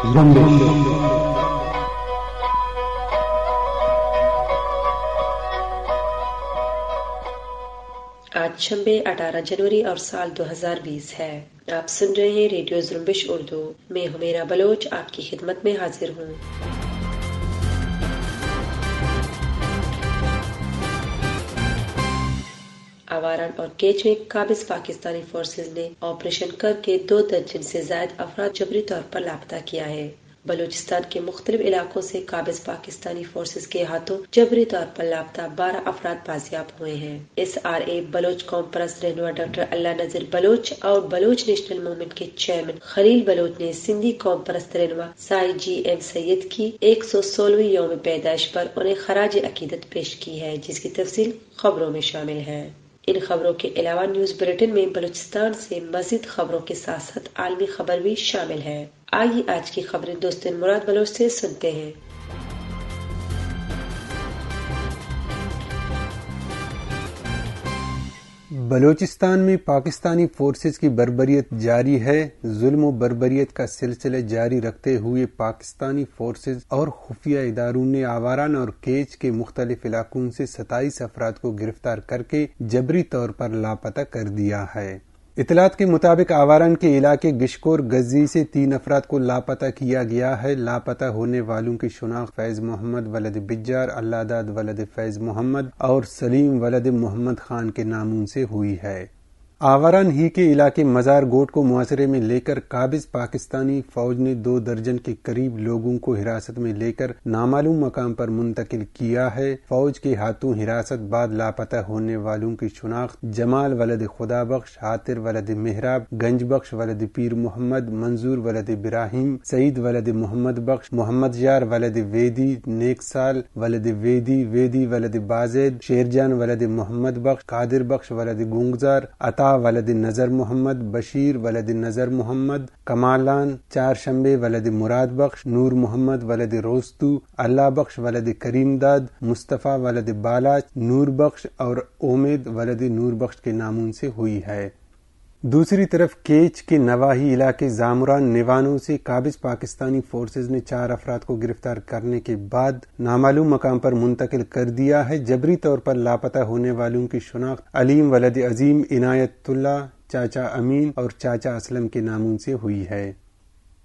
آج شمبے اٹھارہ جنوری اور سال دو ہزار بیس ہے۔ آپ سن رہے ہیں ریڈیو زرمبش اردو۔ میں ہمیرا بلوچ، آپ کی خدمت میں حاضر ہوں۔ آواران اور کیچ میں قابض پاکستانی فورسز نے آپریشن کر کے دو درجن سے زائد افراد جبری طور پر لاپتہ کیا ہے۔ بلوچستان کے مختلف علاقوں سے قابض پاکستانی فورسز کے ہاتھوں جبری طور پر لاپتہ بارہ افراد بازیاب ہوئے ہیں۔ ایس آر اے بلوچ قوم پرست رہنما ڈاکٹر اللہ نظر بلوچ اور بلوچ نیشنل موومنٹ کے چیئرمین خلیل بلوچ نے سندھی قوم پرست رہنما سائی جی ایم سید کی ایک سو سولہویں یوم پیدائش پر انہیں خراج عقیدت پیش کی ہے، جس کی تفصیل خبروں میں شامل ہے۔ ان خبروں کے علاوہ نیوز بلٹن میں بلوچستان سے مزید خبروں کے ساتھ ساتھ عالمی خبر بھی شامل ہے آئیے آج کی خبریں دوست مراد بلوچ سے سنتے ہیں۔ بلوچستان میں پاکستانی فورسز کی بربریت جاری ہے۔ ظلم و بربریت کا سلسلہ جاری رکھتے ہوئے پاکستانی فورسز اور خفیہ اداروں نے آواران اور کیچ کے مختلف علاقوں سے ستائیس افراد کو گرفتار کر کے جبری طور پر لاپتہ کر دیا ہے۔ اطلاعات کے مطابق آوارن کے علاقے گشکور گزی سے تین افراد کو لاپتہ کیا گیا ہے۔ لاپتہ ہونے والوں کی شناخت فیض محمد، ولد بجار اللہ داد ولد فیض محمد اور سلیم، ولد محمد خان کے ناموں سے ہوئی ہے۔ آوران ہی کے علاقے مزار گوٹ کو معاشرے میں لے کر قابض پاکستانی فوج نے دو درجن کے قریب لوگوں کو حراست میں لے کر نامعلوم مقام پر منتقل کیا ہے۔ فوج کے ہاتھوں حراست بعد لاپتہ ہونے والوں کی شناخت جمال ولد خدا بخش، حاطر ولد محراب، گنج بخش ولد پیر محمد، منظور ولد ابراہیم، سعید ولد محمد بخش، محمد یار ولد ویدی، نیک سال ولد ویدی ویدی ولد بازید، شیرجان ولد محمد بخش، قادر بخش ولد گونگزار، عطا ولد نظر محمد، بشیر ولد نظر محمد، کمالان چار شمبے ولد مراد بخش، نور محمد ولد روستو، اللہ بخش ولد کریم داد، مصطفیٰ ولد بالاچ، نور بخش اور امید ولد نور بخش کے ناموں سے ہوئی ہے۔ دوسری طرف کیچ کے نواحی علاقے زامران نیوانوں سے قابض پاکستانی فورسز نے چار افراد کو گرفتار کرنے کے بعد نامعلوم مقام پر منتقل کر دیا ہے۔ جبری طور پر لاپتہ ہونے والوں کی شناخت علیم ولد عظیم عنایت اللہ، چاچا امین اور چاچا اسلم کے ناموں سے ہوئی ہے۔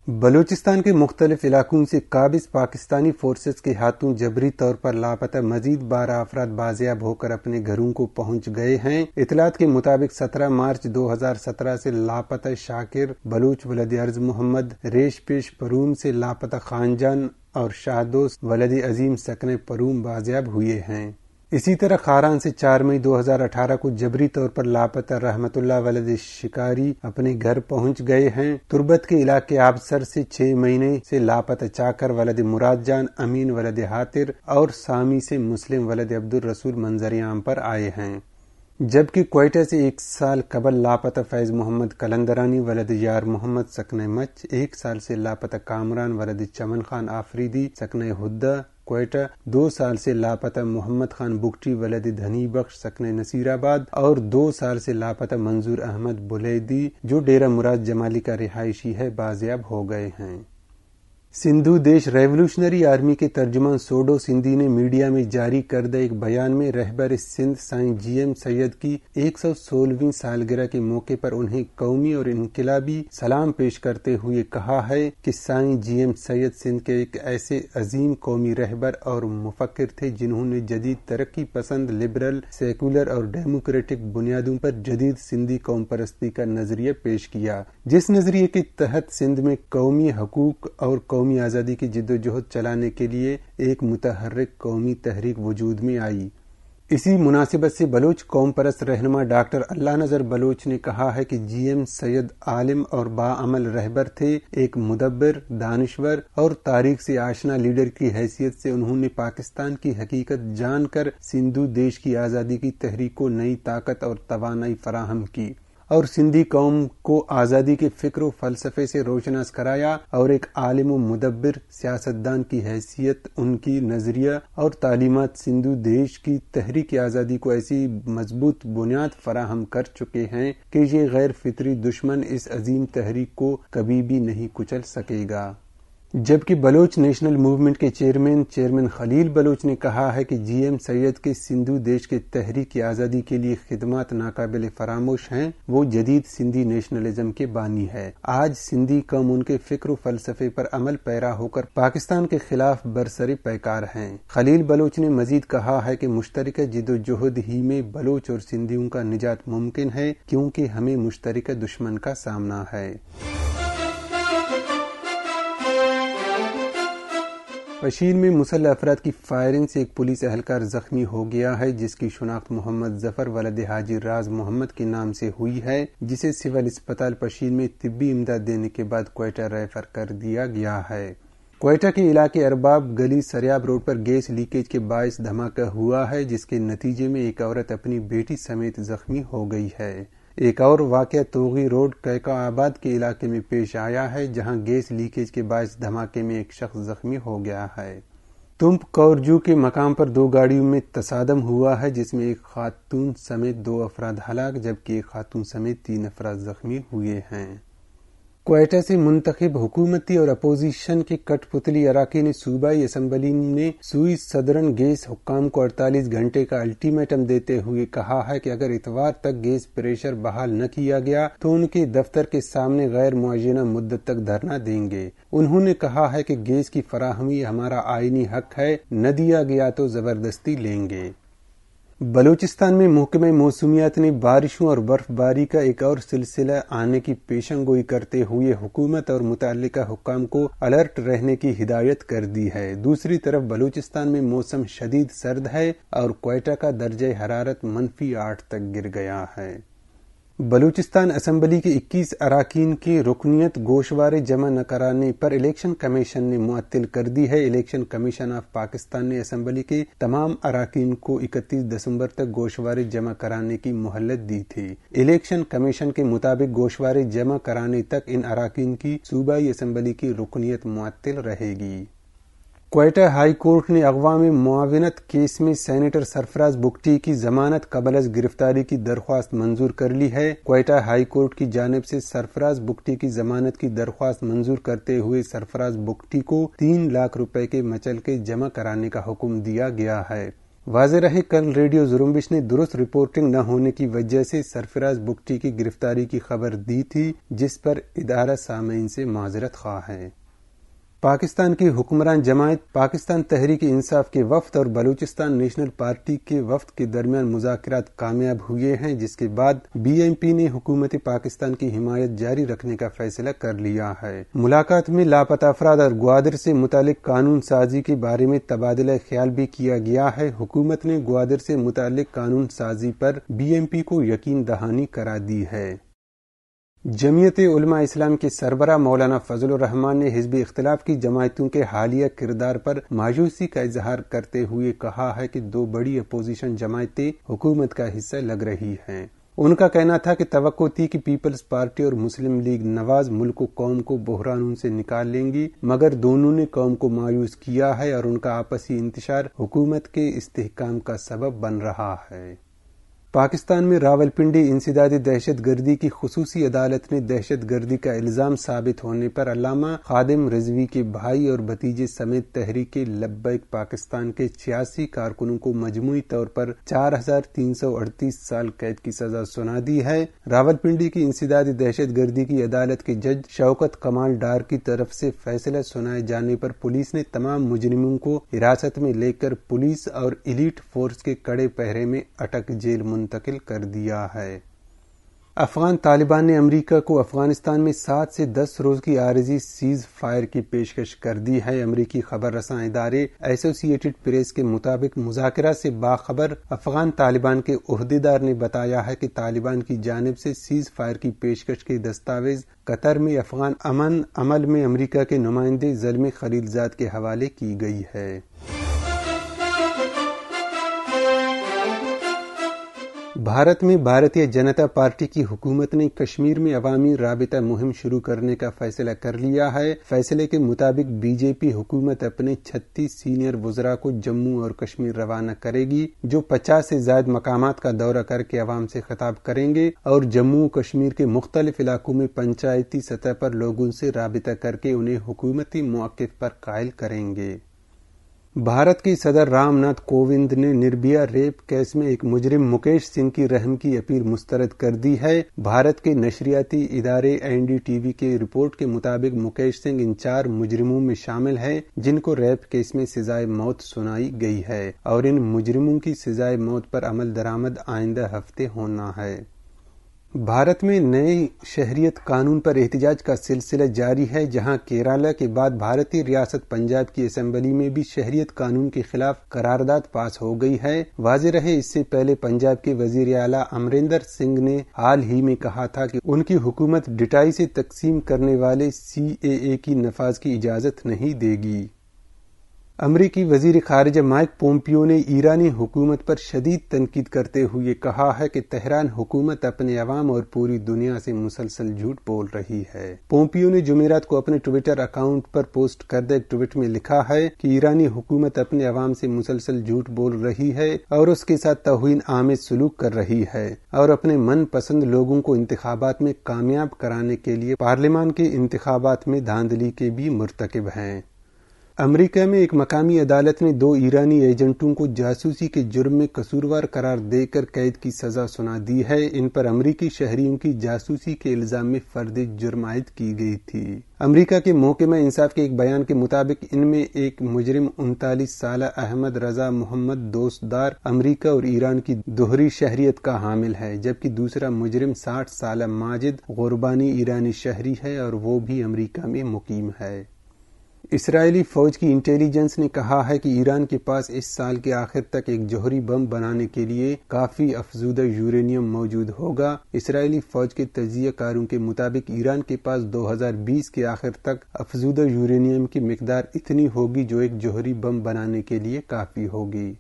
بلوچستان کے مختلف علاقوں سے قابض پاکستانی فورسز کے ہاتھوں جبری طور پر لاپتہ مزید بارہ افراد بازیاب ہو کر اپنے گھروں کو پہنچ گئے ہیں۔ اطلاعات کے مطابق سترہ مارچ دو ہزار سترہ سے لاپتہ شاکر بلوچ ولد ارض محمد، ریش پیش پروم سے لاپتہ خانجان اور شاہدوست ولد عظیم سکن پروم بازیاب ہوئے ہیں۔ اسی طرح خاران سے چار مئی دو ہزار اٹھارہ کو جبری طور پر لاپتہ رحمت اللہ ولد شکاری اپنے گھر پہنچ گئے ہیں۔ تربت کے علاقے آبسر سے چھ مہینے سے لاپتہ چاکر ولد مراد جان، امین ولد حاطر اور سامی سے مسلم ولد عبد الرسول منظر عام پر آئے ہیں۔ جبکہ کوئٹہ سے ایک سال قبل لاپتہ فیض محمد کلندرانی، ولد یار محمد سکن مچ، ایک سال سے لاپتہ کامران، ولد چمن خان آفریدی سکن ہدہ کوئٹہ، دو سال سے لاپتہ محمد خان بکٹی، ولد دھنی بخش سکن نصیر آباد، اور دو سال سے لاپتہ منظور احمد بلیدی، جو ڈیرہ مراد جمالی کا رہائشی ہے بازیاب ہو گئے ہیں۔ سندھو دیش ریولوشنری آرمی کے ترجمان سوڈو سندھی نے میڈیا میں جاری کردہ ایک بیان میں رہبر سندھ سائیں جی ایم سید کی ایک سو سولہویں سالگرہ کے موقع پر انہیں قومی اور انقلابی سلام پیش کرتے ہوئے کہا ہے کہ سائیں جی ایم سید سندھ کے ایک ایسے عظیم قومی رہبر اور مفکر تھے جنہوں نے جدید ترقی پسند لبرل، سیکولر اور ڈیموکریٹک بنیادوں پر جدید سندھی قوم پرستی کا نظریہ پیش کیا، جس نظریے کے تحت سندھ میں قومی حقوق اور قومی قومی آزادی کی جد و جہد چلانے کے لیے ایک متحرک قومی تحریک وجود میں آئی۔ اسی مناسبت سے بلوچ قوم پرست رہنما ڈاکٹر اللہ نظر بلوچ نے کہا ہے کہ جی ایم سید عالم اور با عمل رہبر تھے، ایک مدبر، دانشور اور تاریخ سے آشنا لیڈر کی حیثیت سے انہوں نے پاکستان کی حقیقت جان کر سندھو دیش کی آزادی کی تحریک کو نئی طاقت اور توانائی فراہم کی۔ اور سندھی قوم کو آزادی کے فکر و فلسفے سے روشناس کرایا اور ایک عالم و مدبر سیاستدان کی حیثیت، ان کی نظریہ اور تعلیمات سندھو دیش کی تحریک آزادی کو ایسی مضبوط بنیاد فراہم کر چکے ہیں کہ یہ غیر فطری دشمن اس عظیم تحریک کو کبھی بھی نہیں کچل سکے گا۔ جبکہ بلوچ نیشنل موومنٹ کے چیئرمین چیئرمین خلیل بلوچ نے کہا ہے کہ جی ایم سید کے سندھو دیش کے تحریک آزادی کے لیے خدمات ناقابل فراموش ہیں، وہ جدید سندھی نیشنلزم کے بانی ہے۔ آج سندھی قوم ان کے فکر و فلسفے پر عمل پیرا ہو کر پاکستان کے خلاف برسر پیکار ہیں۔ خلیل بلوچ نے مزید کہا ہے کہ مشترکہ جد و جہد ہی میں بلوچ اور سندھیوں کا نجات ممکن ہے، کیونکہ ہمیں مشترکہ دشمن کا سامنا ہے۔ پشین میں مسلح افراد کی فائرنگ سے ایک پولیس اہلکار زخمی ہو گیا ہے، جس کی شناخت محمد ظفر ولد حاجی راز محمد کے نام سے ہوئی ہے، جسے سول اسپتال پشین میں طبی امداد دینے کے بعد کوئٹہ ریفر کر دیا گیا ہے۔ کوئٹہ کے علاقے ارباب گلی سریاب روڈ پر گیس لیکیج کے باعث دھماکہ ہوا ہے، جس کے نتیجے میں ایک عورت اپنی بیٹی سمیت زخمی ہو گئی ہے۔ ایک اور واقعہ توغی روڈ کیکا آباد کے علاقے میں پیش آیا ہے، جہاں گیس لیکیج کے باعث دھماکے میں ایک شخص زخمی ہو گیا ہے۔ تمپ کورجو کے مقام پر دو گاڑیوں میں تصادم ہوا ہے، جس میں ایک خاتون سمیت دو افراد ہلاک، جبکہ ایک خاتون سمیت تین افراد زخمی ہوئے ہیں۔ کوئٹہ سے منتخب حکومتی اور اپوزیشن کے کٹ پتلی اراکین صوبائی اسمبلی نے سوئی صدرن گیس حکام کو اڑتالیس گھنٹے کا الٹیمیٹم دیتے ہوئے کہا ہے کہ اگر اتوار تک گیس پریشر بحال نہ کیا گیا تو ان کے دفتر کے سامنے غیر معینہ مدت تک دھرنا دیں گے۔ انہوں نے کہا ہے کہ گیس کی فراہمی ہمارا آئینی حق ہے، نہ دیا گیا تو زبردستی لیں گے۔ بلوچستان میں محکمہ موسمیات نے بارشوں اور برف باری کا ایک اور سلسلہ آنے کی پیشن گوئی کرتے ہوئے حکومت اور متعلقہ حکام کو الرٹ رہنے کی ہدایت کر دی ہے۔ دوسری طرف بلوچستان میں موسم شدید سرد ہے اور کوئٹہ کا درجہ حرارت منفی آٹھ تک گر گیا ہے۔ بلوچستان اسمبلی کے اکیس اراکین کی رکنیت گوشوارے جمع نہ کرانے پر الیکشن کمیشن نے معطل کر دی ہے۔ الیکشن کمیشن آف پاکستان نے اسمبلی کے تمام اراکین کو اکتیس دسمبر تک گوشوارے جمع کرانے کی مہلت دی تھی۔ الیکشن کمیشن کے مطابق گوشوارے جمع کرانے تک ان اراکین کی صوبائی اسمبلی کی رکنیت معطل رہے گی۔ کوئٹہ ہائی کورٹ نے اقوام معاونت کیس میں سینیٹر سرفراز بکٹی کی ضمانت قبل از گرفتاری کی درخواست منظور کر لی ہے۔ کوئٹہ ہائی کورٹ کی جانب سے سرفراز بکٹی کی ضمانت کی درخواست منظور کرتے ہوئے سرفراز بکٹی کو تین لاکھ روپے کے مچل کے جمع کرانے کا حکم دیا گیا ہے۔ واضح رہے، کل ریڈیو زرمبش نے درست رپورٹنگ نہ ہونے کی وجہ سے سرفراز بکٹی کی گرفتاری کی خبر دی تھی، جس پر ادارہ سامعین سے معذرت خواہ ہے۔ پاکستان کی حکمران جماعت پاکستان تحریک انصاف کے وفد اور بلوچستان نیشنل پارٹی کے وفد کے درمیان مذاکرات کامیاب ہوئے ہیں، جس کے بعد بی ایم پی نے حکومت پاکستان کی حمایت جاری رکھنے کا فیصلہ کر لیا ہے۔ ملاقات میں لاپتہ افراد اور گوادر سے متعلق قانون سازی کے بارے میں تبادلہ خیال بھی کیا گیا ہے۔ حکومت نے گوادر سے متعلق قانون سازی پر بی ایم پی کو یقین دہانی کرا دی ہے۔ جمعیت علماء اسلام کے سربراہ مولانا فضل الرحمان نے حزب اختلاف کی جماعتوں کے حالیہ کردار پر مایوسی کا اظہار کرتے ہوئے کہا ہے کہ دو بڑی اپوزیشن جماعتیں حکومت کا حصہ لگ رہی ہیں۔ ان کا کہنا تھا کہ توقع تھی کہ پیپلز پارٹی اور مسلم لیگ نواز ملک و قوم کو بحرانوں سے نکال لیں گی، مگر دونوں نے قوم کو مایوس کیا ہے اور ان کا آپسی انتشار حکومت کے استحکام کا سبب بن رہا ہے۔ پاکستان میں راول پنڈی انسدادی دہشت گردی کی خصوصی عدالت نے دہشت گردی کا الزام ثابت ہونے پر علامہ خادم رضوی کے بھائی اور بھتیجے سمیت تحریک لبیک پاکستان کے چھیاسی کارکنوں کو مجموعی طور پر چار ہزار تین سو اڑتیس سال قید کی سزا سنا دی ہے۔ راول پنڈی کی انسدادی دہشت گردی کی عدالت کے جج شوکت کمال ڈار کی طرف سے فیصلہ سنائے جانے پر پولیس نے تمام مجرموں کو حراست میں لے کر پولیس اور ایلیٹ فورس کے کڑے پہرے میں اٹک جیل منتقل کر دیا ہے۔ افغان طالبان نے امریکہ کو افغانستان میں سات سے دس روز کی عارضی سیز فائر کی پیشکش کر دی ہے۔ امریکی خبر رساں ادارے ایسوسی پریس کے مطابق مذاکرہ سے باخبر افغان طالبان کے عہدیدار نے بتایا ہے کہ طالبان کی جانب سے سیز فائر کی پیشکش کے دستاویز قطر میں افغان امن عمل میں امریکہ کے نمائندے ظلم خلیلزاد کے حوالے کی گئی ہے۔ بھارت میں بھارتیہ جنتا پارٹی کی حکومت نے کشمیر میں عوامی رابطہ مہم شروع کرنے کا فیصلہ کر لیا ہے۔ فیصلے کے مطابق بی جے پی حکومت اپنے چھتیس سینئر وزراء کو جموں اور کشمیر روانہ کرے گی، جو پچاس سے زائد مقامات کا دورہ کر کے عوام سے خطاب کریں گے اور جموں کشمیر کے مختلف علاقوں میں پنچایتی سطح پر لوگوں سے رابطہ کر کے انہیں حکومتی موقف پر قائل کریں گے۔ بھارت کے صدر رام ناتھ کووند نے نربیا ریپ کیس میں ایک مجرم مکیش سنگھ کی رحم کی اپیل مسترد کر دی ہے۔ بھارت کے نشریاتی ادارے این ڈی ٹی وی کے رپورٹ کے مطابق مکیش سنگھ ان چار مجرموں میں شامل ہیں، جن کو ریپ کیس میں سزائے موت سنائی گئی ہے اور ان مجرموں کی سزائے موت پر عمل درآمد آئندہ ہفتے ہونا ہے۔ بھارت میں نئے شہریت قانون پر احتجاج کا سلسلہ جاری ہے، جہاں کیرالہ کے بعد بھارتی ریاست پنجاب کی اسمبلی میں بھی شہریت قانون کے خلاف قرارداد پاس ہو گئی ہے۔ واضح رہے، اس سے پہلے پنجاب کے وزیر اعلی امریندر سنگھ نے حال ہی میں کہا تھا کہ ان کی حکومت ڈٹائی سے تقسیم کرنے والے سی اے اے کی نفاذ کی اجازت نہیں دے گی۔ امریکی وزیر خارجہ مائک پومپیو نے ایرانی حکومت پر شدید تنقید کرتے ہوئے کہا ہے کہ تہران حکومت اپنے عوام اور پوری دنیا سے مسلسل جھوٹ بول رہی ہے۔ پومپیو نے جمعرات کو اپنے ٹویٹر اکاؤنٹ پر پوسٹ کردہ ایک ٹویٹ میں لکھا ہے کہ ایرانی حکومت اپنے عوام سے مسلسل جھوٹ بول رہی ہے اور اس کے ساتھ توہین آمیز سلوک کر رہی ہے اور اپنے من پسند لوگوں کو انتخابات میں کامیاب کرانے کے لیے پارلیمان کے انتخابات میں دھاندلی کے بھی مرتکب ہیں۔ امریکہ میں ایک مقامی عدالت نے دو ایرانی ایجنٹوں کو جاسوسی کے جرم میں قصوروار قرار دے کر قید کی سزا سنا دی ہے۔ ان پر امریکی شہریوں کی جاسوسی کے الزام میں فرد جرم عائد کی گئی تھی۔ امریکہ کے محکمہ انصاف کے ایک بیان کے مطابق ان میں ایک مجرم انتالیس سالہ احمد رضا محمد دوست دار امریکہ اور ایران کی دوہری شہریت کا حامل ہے، جبکہ دوسرا مجرم ساٹھ سالہ ماجد غربانی ایرانی شہری ہے اور وہ بھی امریکہ میں مقیم ہے۔ اسرائیلی فوج کی انٹیلیجنس نے کہا ہے کہ ایران کے پاس اس سال کے آخر تک ایک جوہری بم بنانے کے لیے کافی افزودہ یورینیم موجود ہوگا۔ اسرائیلی فوج کے تجزیہ کاروں کے مطابق ایران کے پاس دو ہزار بیس کے آخر تک افزودہ یورینیم کی مقدار اتنی ہوگی جو ایک جوہری بم بنانے کے لیے کافی ہوگی۔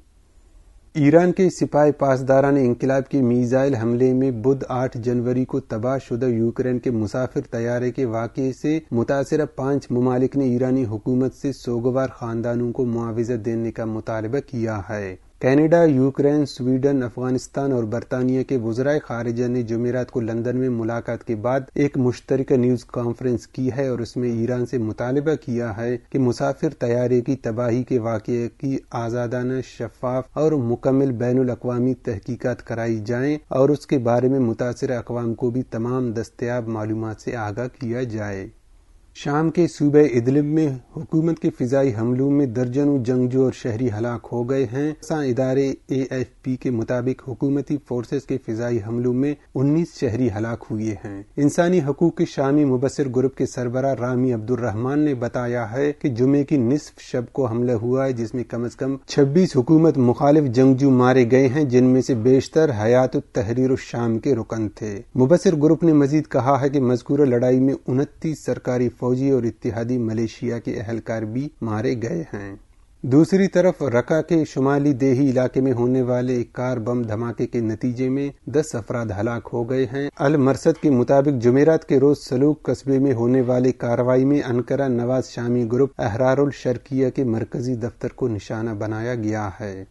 ایران کے سپاہی پاسداران انقلاب کے میزائل حملے میں بدھ آٹھ جنوری کو تباہ شدہ یوکرین کے مسافر طیارے کے واقعے سے متاثرہ پانچ ممالک نے ایرانی حکومت سے سوگوار خاندانوں کو معاوضہ دینے کا مطالبہ کیا ہے۔ کینیڈا، یوکرین، سویڈن، افغانستان اور برطانیہ کے وزرائے خارجہ نے جمعرات کو لندن میں ملاقات کے بعد ایک مشترکہ نیوز کانفرنس کی ہے اور اس میں ایران سے مطالبہ کیا ہے کہ مسافر طیارے کی تباہی کے واقعے کی آزادانہ شفاف اور مکمل بین الاقوامی تحقیقات کرائی جائیں اور اس کے بارے میں متاثرہ اقوام کو بھی تمام دستیاب معلومات سے آگاہ کیا جائے۔ شام کے صوبہ ادلب میں حکومت کے فضائی حملوں میں درجنوں جنگجو اور شہری ہلاک ہو گئے ہیں۔ ادارے اے ایف پی کے مطابق حکومتی فورسز کے فضائی حملوں میں انیس شہری ہلاک ہوئے ہیں۔ انسانی حقوق کے شامی مبصر گروپ کے سربراہ رامی عبد الرحمان نے بتایا ہے کہ جمعے کی نصف شب کو حملہ ہوا ہے، جس میں کم از کم چھبیس حکومت مخالف جنگجو مارے گئے ہیں، جن میں سے بیشتر حیات التحریر الشام کے رکن تھے۔ مبصر گروپ نے مزید کہا ہے کہ مذکورہ لڑائی میں انتیس سرکاری فوجی اور اتحادی ملیشیا کے اہلکار بھی مارے گئے ہیں۔ دوسری طرف رکا کے شمالی دیہی علاقے میں ہونے والے ایک کار بم دھماکے کے نتیجے میں دس افراد ہلاک ہو گئے ہیں۔ المرسد کے مطابق جمعرات کے روز سلوک قصبے میں ہونے والی کاروائی میں انکرا نواز شامی گروپ احرار الشرکیہ کے مرکزی دفتر کو نشانہ بنایا گیا ہے۔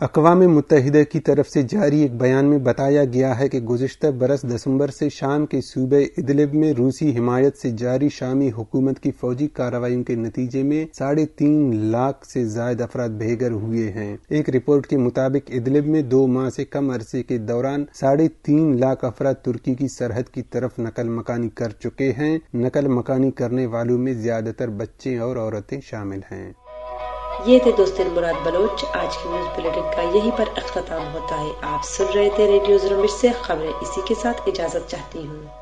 اقوام متحدہ کی طرف سے جاری ایک بیان میں بتایا گیا ہے کہ گزشتہ برس دسمبر سے شام کے صوبہ ادلب میں روسی حمایت سے جاری شامی حکومت کی فوجی کارروائیوں کے نتیجے میں ساڑھے تین لاکھ سے زائد افراد بےگر ہوئے ہیں۔ ایک رپورٹ کے مطابق ادلب میں دو ماہ سے کم عرصے کے دوران ساڑھے تین لاکھ افراد ترکی کی سرحد کی طرف نقل مکانی کر چکے ہیں۔ نقل مکانی کرنے والوں میں زیادہ تر بچے اور عورتیں شامل ہیں۔ یہ تھے دوست مراد بلوچ۔ آج کی نیوز بلیٹن کا یہی پر اختتام ہوتا ہے۔ آپ سن رہے تھے ریڈیو سے، خبریں اسی کے ساتھ اجازت چاہتی ہوں۔